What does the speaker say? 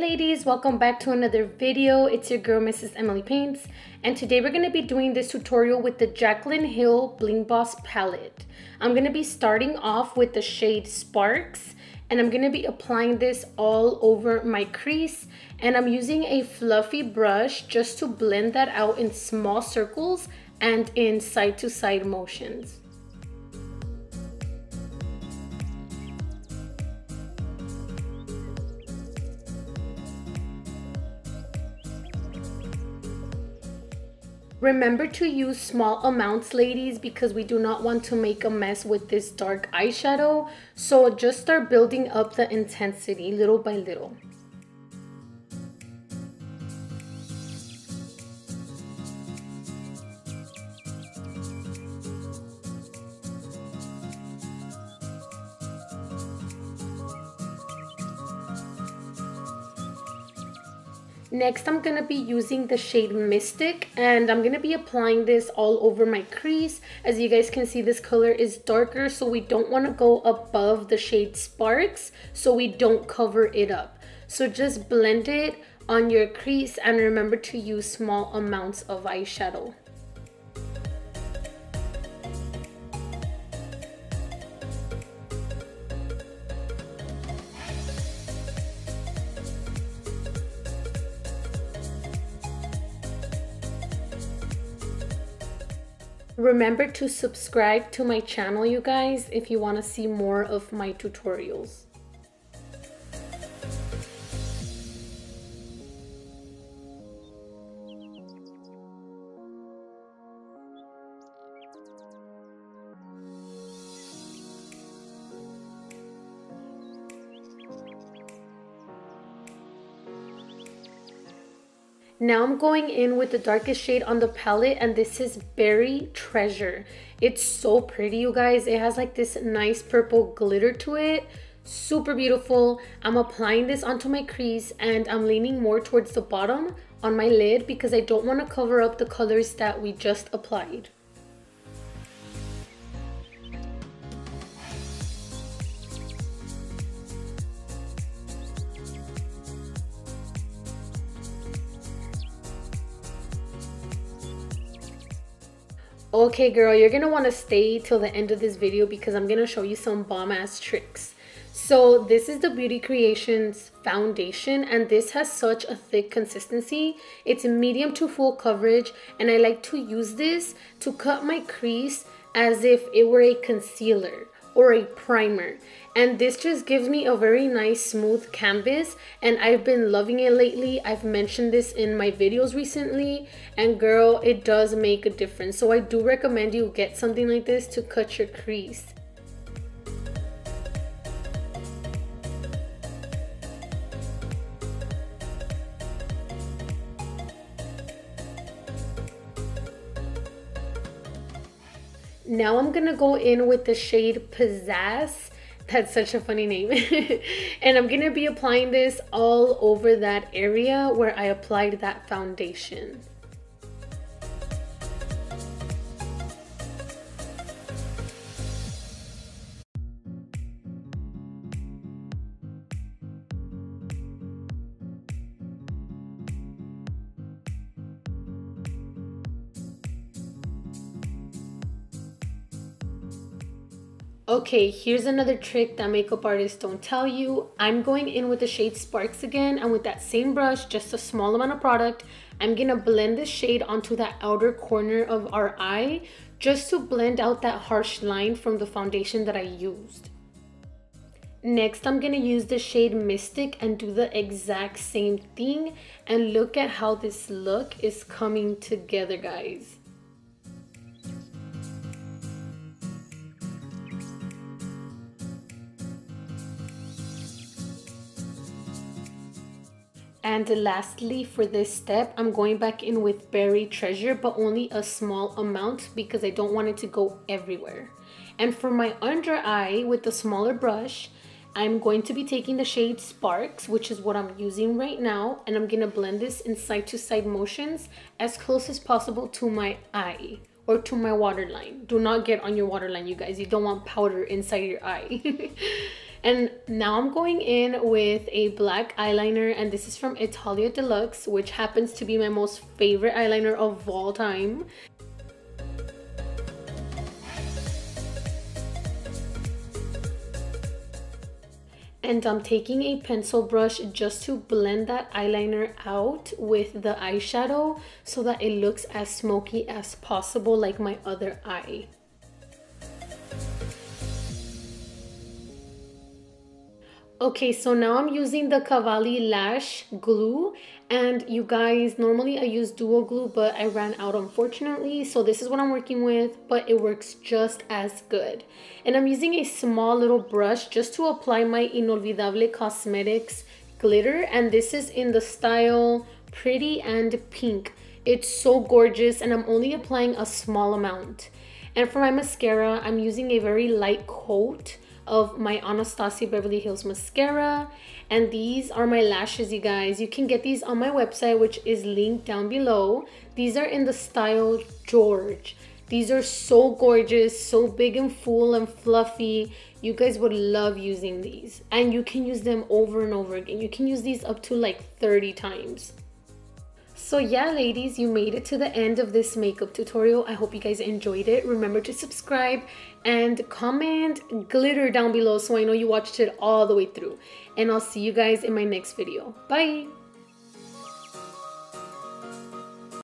ladies welcome back to another video. It's your girl mrs emily paints and today we're going to be doing this tutorial with the jaclyn hill bling boss palette. I'm going to be starting off with the shade sparks and i'm going to be applying this all over my crease and i'm using a fluffy brush just to blend that out in small circles and in side to side motions Remember to use small amounts, ladies, because we do not want to make a mess with this dark eyeshadow. So just start building up the intensity little by little. Next, I'm going to be using the shade Mystic and I'm going to be applying this all over my crease. As you guys can see, this color is darker, so we don't want to go above the shade Sparks so we don't cover it up. So just blend it on your crease and remember to use small amounts of eyeshadow. Remember to subscribe to my channel, you guys, if you want to see more of my tutorials. Now I'm going in with the darkest shade on the palette and this is Berry Treasure. It's so pretty, you guys. It has like this nice purple glitter to it. Super beautiful. I'm applying this onto my crease and I'm leaning more towards the bottom on my lid because I don't want to cover up the colors that we just applied. Okay girl, you're gonna wanna stay till the end of this video because I'm gonna show you some bomb ass tricks. So this is the Beauty Creations foundation and this has such a thick consistency. It's medium to full coverage and I like to use this to cut my crease as if it were a concealer or a primer and this just gives me a very nice smooth canvas and I've been loving it lately. I've mentioned this in my videos recently and girl it does make a difference so I do recommend you get something like this to cut your crease. Now I'm gonna go in with the shade Pizzazz. That's such a funny name. and I'm gonna be applying this all over that area where I applied that foundation. Okay, here's another trick that makeup artists don't tell you. I'm going in with the shade Sparks again and with that same brush, just a small amount of product, I'm gonna blend this shade onto that outer corner of our eye just to blend out that harsh line from the foundation that I used. Next, I'm gonna use the shade Mystic and do the exact same thing and look at how this look is coming together, guys. And lastly, for this step, I'm going back in with Berry Treasure, but only a small amount because I don't want it to go everywhere. And for my under eye, with the smaller brush, I'm going to be taking the shade Sparks, which is what I'm using right now, and I'm to blend this in side-to-side -side motions as close as possible to my eye or to my waterline. Do not get on your waterline, you guys. You don't want powder inside your eye. And now I'm going in with a black eyeliner and this is from Italia Deluxe, which happens to be my most favorite eyeliner of all time. and I'm taking a pencil brush just to blend that eyeliner out with the eyeshadow so that it looks as smoky as possible like my other eye. Okay, so now I'm using the Cavalli Lash Glue and you guys, normally I use duo glue, but I ran out unfortunately. So this is what I'm working with, but it works just as good. And I'm using a small little brush just to apply my Inolvidable Cosmetics glitter. And this is in the style Pretty and Pink. It's so gorgeous and I'm only applying a small amount. And for my mascara, I'm using a very light coat of my Anastasia Beverly Hills mascara. And these are my lashes, you guys. You can get these on my website, which is linked down below. These are in the style George. These are so gorgeous, so big and full and fluffy. You guys would love using these. And you can use them over and over again. You can use these up to like 30 times. So yeah, ladies, you made it to the end of this makeup tutorial. I hope you guys enjoyed it. Remember to subscribe and comment glitter down below so I know you watched it all the way through. And I'll see you guys in my next video. Bye!